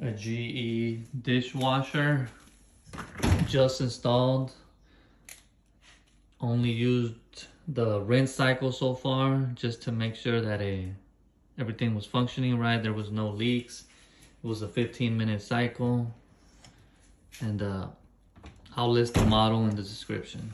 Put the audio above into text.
a GE dishwasher just installed. Only used the rinse cycle so far just to make sure that it, everything was functioning right. There was no leaks. It was a 15 minute cycle. And uh, I'll list the model in the description.